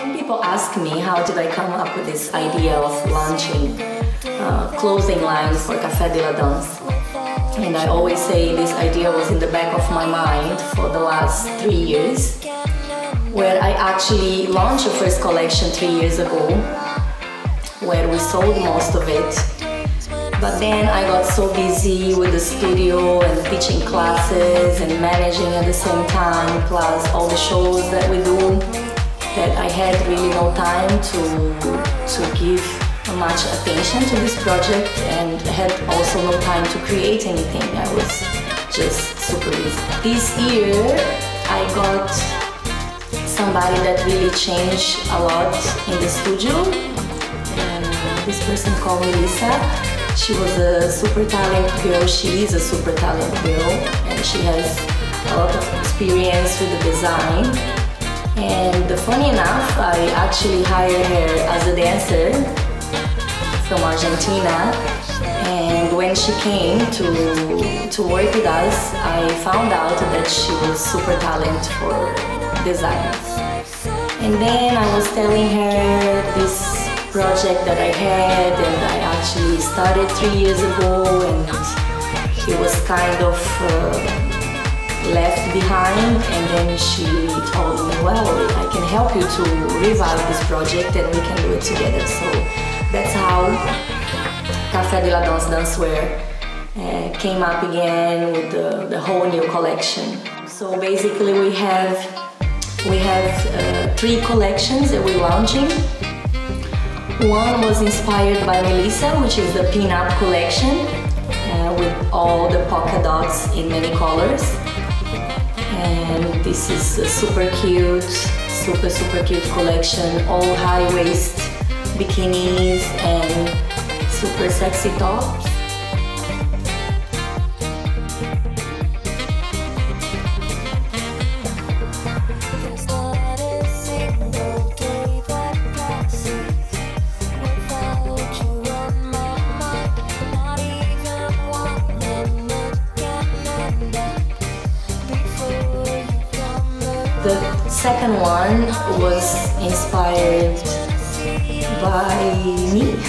Some people ask me how did I come up with this idea of launching a clothing line for Café de la Danse. And I always say this idea was in the back of my mind for the last three years, where I actually launched the first collection three years ago, where we sold most of it. But then I got so busy with the studio and teaching classes and managing at the same time, plus all the shows that we do, that I had really no time to, to give much attention to this project and had also no time to create anything. I was just super busy. This year I got somebody that really changed a lot in the studio. And this person called Melissa. She was a super talented girl. She is a super talented girl and she has a lot of experience with the design. And funny enough, I actually hired her as a dancer from Argentina and when she came to, to work with us I found out that she was super talented for designs. And then I was telling her this project that I had and I actually started three years ago and it was kind of uh, left behind and then she told me, well, I can help you to revive this project and we can do it together. So that's how Café de la Danse Dancewear uh, came up again with the, the whole new collection. So basically we have we have uh, three collections that we're launching. One was inspired by Melissa, which is the pin-up collection uh, with all the polka dots in many colors. And this is a super cute, super super cute collection, all high waist bikinis and super sexy tops. Second one was inspired by me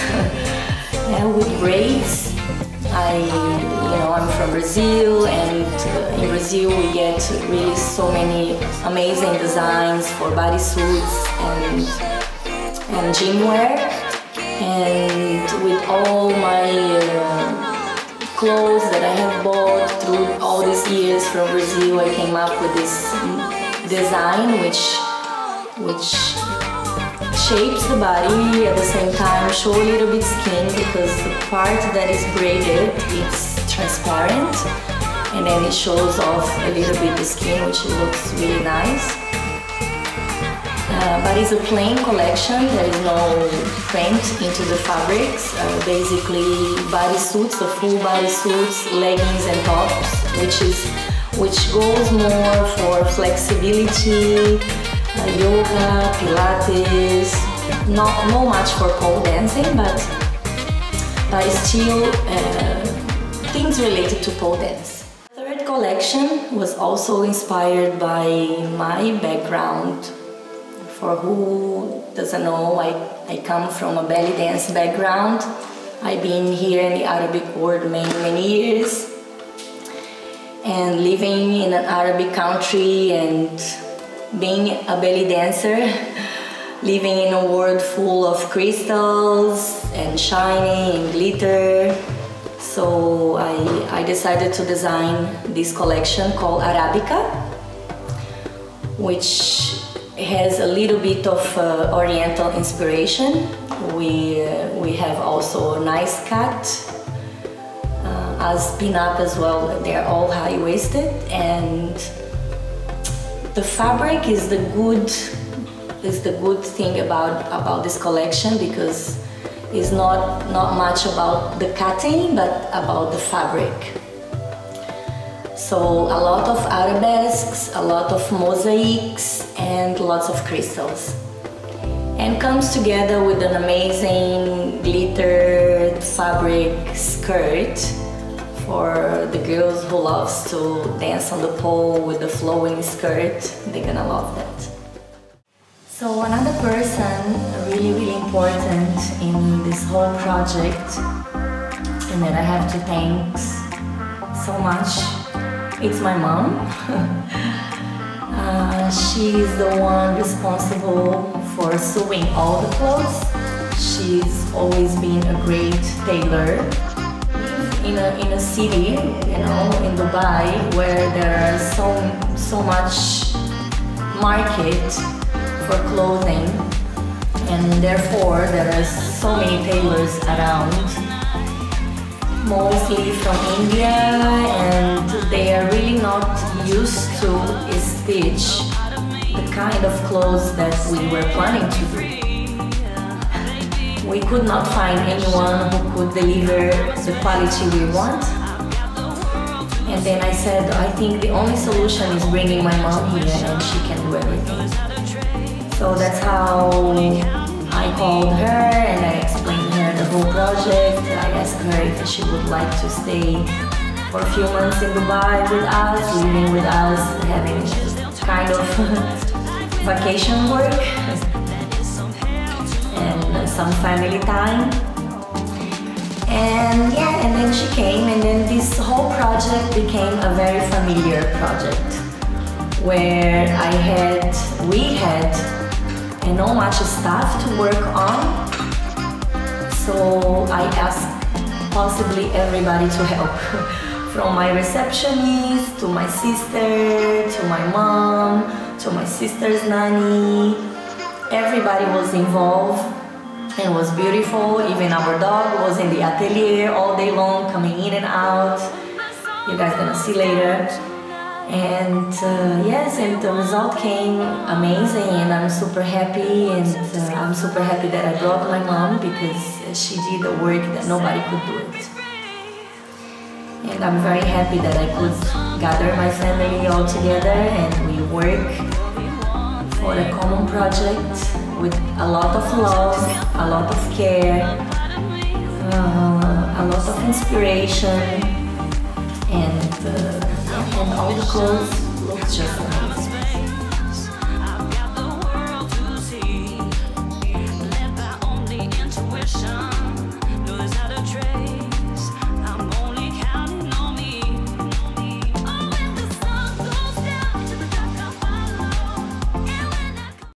yeah, with braids. I, you know, I'm from Brazil and in Brazil we get really so many amazing designs for bodysuits and, and gym wear. And with all my uh, clothes that I have bought through all these years from Brazil, I came up with this design which which shapes the body at the same time, show a little bit skin because the part that is braided it's transparent. And then it shows off a little bit the skin which looks really nice. Uh, but it's a plain collection, there is no print into the fabrics, uh, basically bodysuits, the full bodysuits, leggings and tops, which is which goes more for flexibility, uh, yoga, pilates, not, not much for pole dancing, but, but still uh, things related to pole dance. The third collection was also inspired by my background. For who doesn't know, I, I come from a belly dance background. I've been here in the Arabic world many, many years and living in an Arabic country and being a belly dancer, living in a world full of crystals and shiny and glitter. So I, I decided to design this collection called Arabica, which has a little bit of uh, oriental inspiration. We, uh, we have also a nice cut uh, as pin-up as well. They're all high-waisted and the fabric is the good is the good thing about about this collection because it's not not much about the cutting but about the fabric so a lot of arabesques a lot of mosaics and lots of crystals and comes together with an amazing glittered fabric skirt for the girls who loves to dance on the pole with the flowing skirt, they're gonna love that. So another person really, really important in this whole project and that I have to thank so much, it's my mom. uh, she's the one responsible for sewing all the clothes. She's always been a great tailor in a, in a city, you know, in Dubai, where there are so, so much market for clothing and therefore there are so many tailors around mostly from India and they are really not used to stitch the kind of clothes that we were planning to do. We could not find anyone who could deliver the quality we want. And then I said, I think the only solution is bringing my mom here and she can do everything. So that's how I called her and I explained her the whole project. I asked her if she would like to stay for a few months in Dubai with us, living with us, having kind of vacation work some family time. And yeah, and then she came and then this whole project became a very familiar project where I had, we had, and not much stuff to work on. So I asked possibly everybody to help. From my receptionist, to my sister, to my mom, to my sister's nanny. Everybody was involved and was beautiful. Even our dog was in the atelier all day long, coming in and out. You guys gonna see later. And uh, yes, and the result came amazing, and I'm super happy. And uh, I'm super happy that I brought my mom because she did the work that nobody could do it. And I'm very happy that I could gather my family all together and we work for a common project with a lot of love, a lot of care, uh, a lot of inspiration, and uh, and all the clothes look just